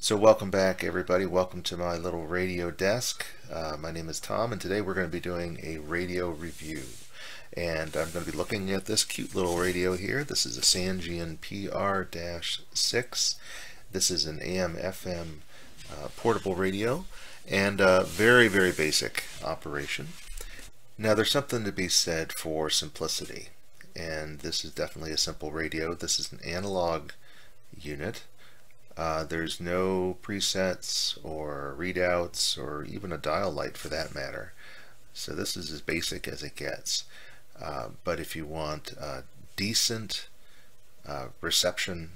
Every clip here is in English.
So welcome back everybody. Welcome to my little radio desk. Uh, my name is Tom and today we're going to be doing a radio review. And I'm going to be looking at this cute little radio here. This is a Sangean PR-6. This is an AM-FM uh, portable radio and very, very basic operation. Now there's something to be said for simplicity and this is definitely a simple radio. This is an analog unit uh, there's no presets or readouts or even a dial light for that matter. So this is as basic as it gets. Uh, but if you want decent uh, reception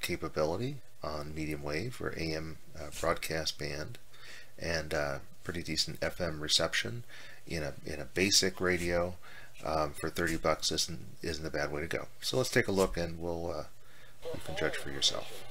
capability on medium wave or AM uh, broadcast band and uh, pretty decent FM reception in a, in a basic radio um, for 30 bucks isn't, isn't a bad way to go. So let's take a look and we'll you can judge for yourself.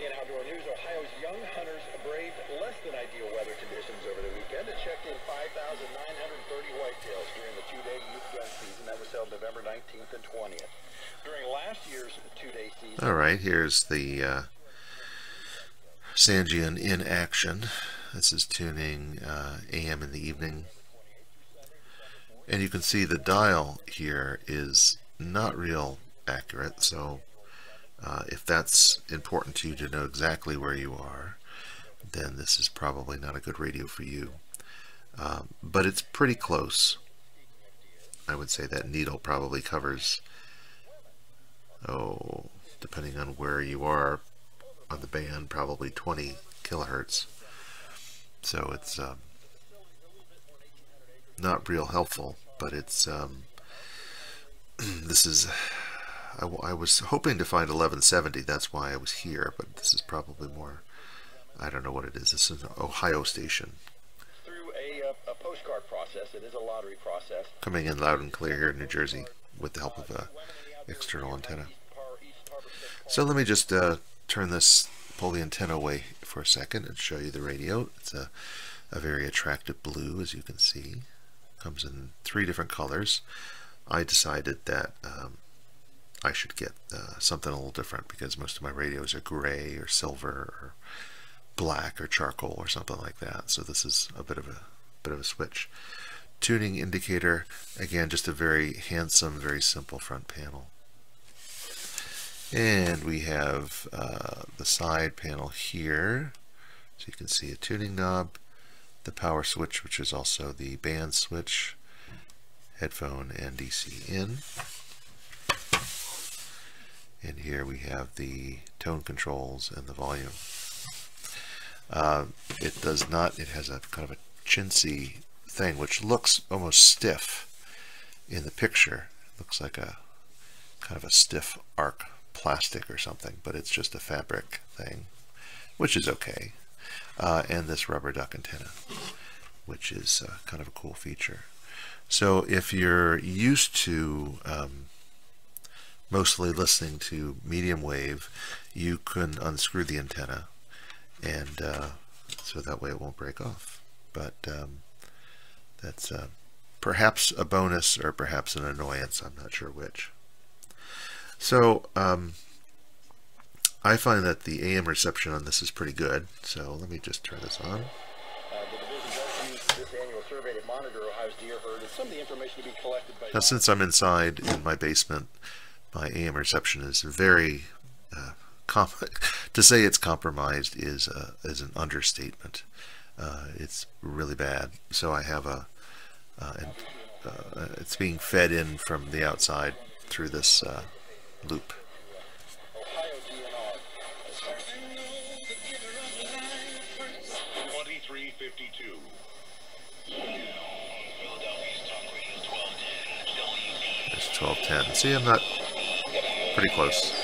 In outdoor news, Ohio's young hunters braved less than ideal weather conditions over the weekend and checked in 5,930 whitetails during the two-day youth gun season that was held November 19th and 20th. During last year's two-day season... All right, here's the uh, Sangean in action. This is tuning uh, AM in the evening. And you can see the dial here is not real accurate. So uh, if that's important to you to know exactly where you are, then this is probably not a good radio for you. Um, but it's pretty close. I would say that needle probably covers, oh, depending on where you are on the band, probably 20 kilohertz. So it's um, not real helpful, but it's um, this is I, I, was hoping to find 1170 that's why I was here but this is probably more I don't know what it is this is an Ohio station. Through a, uh, a postcard process it is a lottery process. Coming in loud and clear here in New Jersey with the help of a external antenna. So let me just uh, turn this pull the antenna away for a second and show you the radio. It's a, a very attractive blue as you can see. Comes in three different colors. I decided that um, I should get uh, something a little different because most of my radios are gray or silver or black or charcoal or something like that. So this is a bit of a bit of a switch. Tuning indicator, again, just a very handsome, very simple front panel. And we have uh, the side panel here. So you can see a tuning knob, the power switch, which is also the band switch, headphone and DC in. And here we have the tone controls and the volume. Uh, it does not, it has a kind of a chintzy thing which looks almost stiff in the picture. It looks like a kind of a stiff arc plastic or something, but it's just a fabric thing, which is okay. Uh, and this rubber duck antenna, which is uh, kind of a cool feature. So if you're used to um, mostly listening to medium wave, you can unscrew the antenna and uh, so that way it won't break off. But um, that's uh, perhaps a bonus or perhaps an annoyance. I'm not sure which. So um, I find that the AM reception on this is pretty good. So let me just turn this on monitor Ohio's deer herd and some of the information to be collected by... Now, since I'm inside in my basement, my AM reception is very... Uh, to say it's compromised is uh, is an understatement. Uh, it's really bad. So I have a... Uh, and, uh, it's being fed in from the outside through this uh, loop. There's 1210. See, I'm not pretty close.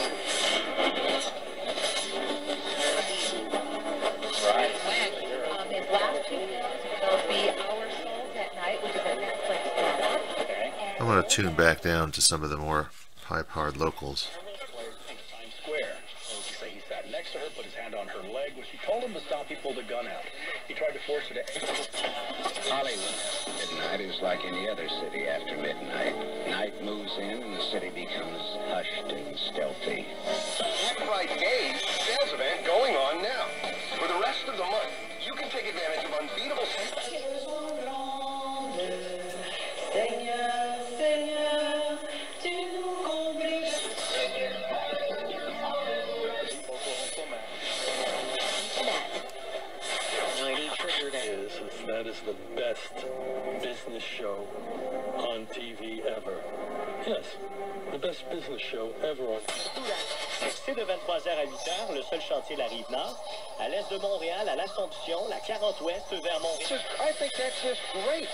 I'm going to tune back down to some of the more high-powered locals. Told him to stop. He pulled a gun out. He tried to force her to. Hollywood. Midnight is like any other city after midnight. Night moves in and the city becomes hushed and stealthy. Black Friday Days sales event going on now. For the rest of the month, the best business show on TV ever. Yes, the best business show ever on C'est de 23h à 8h, le seul chantier La Rive-Nord. À l'est de Montréal, à l'Assomption, la 40 Ouest vers Montréal. Just- I think that's just great.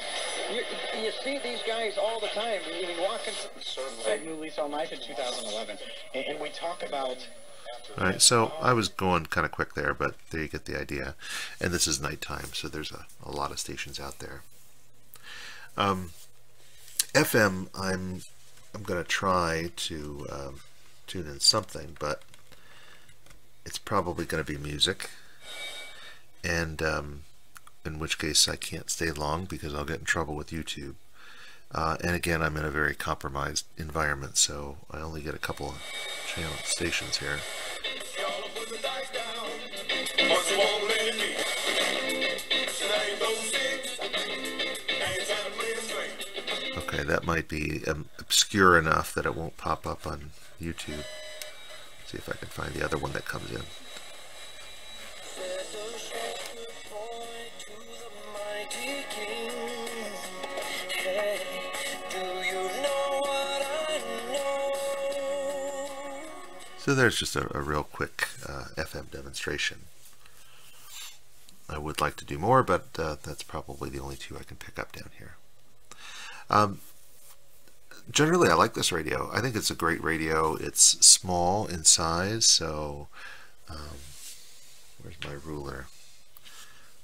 You, you see these guys all the time. You mean, walking. that new lease on life in 2011, and, and we talk about All right, so I was going kind of quick there, but there you get the idea. And this is nighttime, so there's a, a lot of stations out there. Um, FM, I'm I'm going to try to um, tune in something, but it's probably going to be music, and um, in which case I can't stay long because I'll get in trouble with YouTube. Uh, and again, I'm in a very compromised environment, so I only get a couple of channel stations here. Okay, that might be um, obscure enough that it won't pop up on YouTube. See if I can find the other one that comes in. So there's just a, a real quick uh, FM demonstration. I would like to do more, but uh, that's probably the only two I can pick up down here. Um, generally, I like this radio. I think it's a great radio. It's small in size, so um, where's my ruler?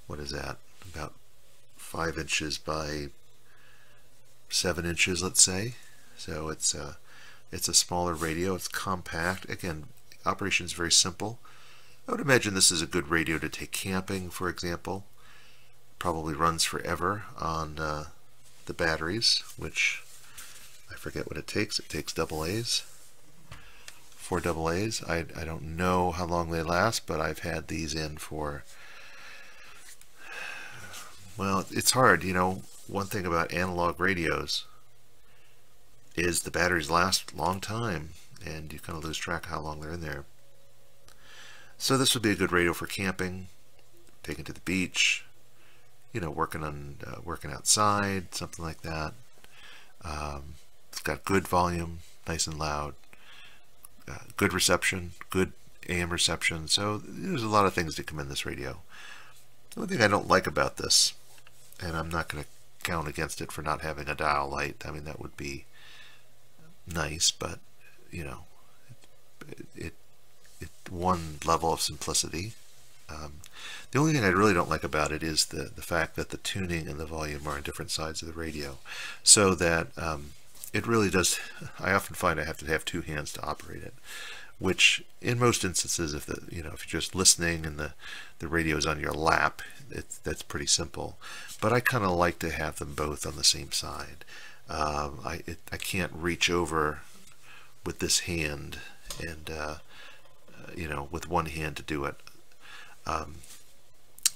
What is that? About five inches by seven inches, let's say. So it's a it's a smaller radio. It's compact. Again, operation is very simple. I would imagine this is a good radio to take camping, for example. Probably runs forever on uh, the batteries, which I forget what it takes. It takes double A's. Four double A's. I, I don't know how long they last, but I've had these in for. Well, it's hard. You know, one thing about analog radios is the batteries last a long time, and you kind of lose track how long they're in there. So this would be a good radio for camping, taking to the beach, you know, working on uh, working outside, something like that. Um, it's got good volume, nice and loud, uh, good reception, good AM reception. So there's a lot of things that come in this radio. The only thing I don't like about this, and I'm not going to count against it for not having a dial light. I mean, that would be nice, but you know, it, it one level of simplicity. Um, the only thing I really don't like about it is the the fact that the tuning and the volume are on different sides of the radio, so that um, it really does. I often find I have to have two hands to operate it, which in most instances, if the you know if you're just listening and the the radio is on your lap, it, that's pretty simple. But I kind of like to have them both on the same side. Um, I it, I can't reach over with this hand and uh, you know with one hand to do it. Um,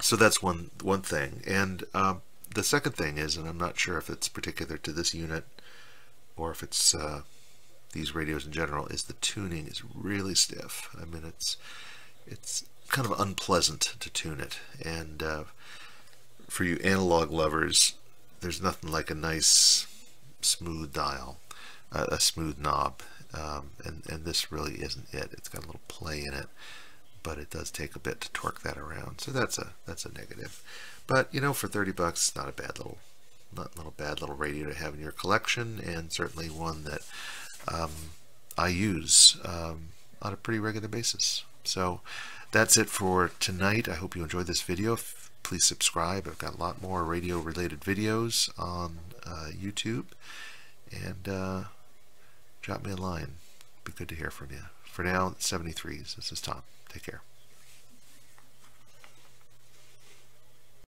so that's one one thing. And um, the second thing is, and I'm not sure if it's particular to this unit or if it's uh, these radios in general, is the tuning is really stiff. I mean, it's it's kind of unpleasant to tune it. And uh, for you analog lovers, there's nothing like a nice smooth dial, uh, a smooth knob, um, and and this really isn't it. It's got a little play in it, but it does take a bit to torque that around. So that's a that's a negative. But you know, for 30 bucks, it's not a bad little not little bad little radio to have in your collection, and certainly one that um, I use um, on a pretty regular basis. So that's it for tonight. I hope you enjoyed this video. Please subscribe. I've got a lot more radio related videos on uh, YouTube. And uh, drop me a line. Be good to hear from you. For now, 73s. This is Tom. Take care.